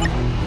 you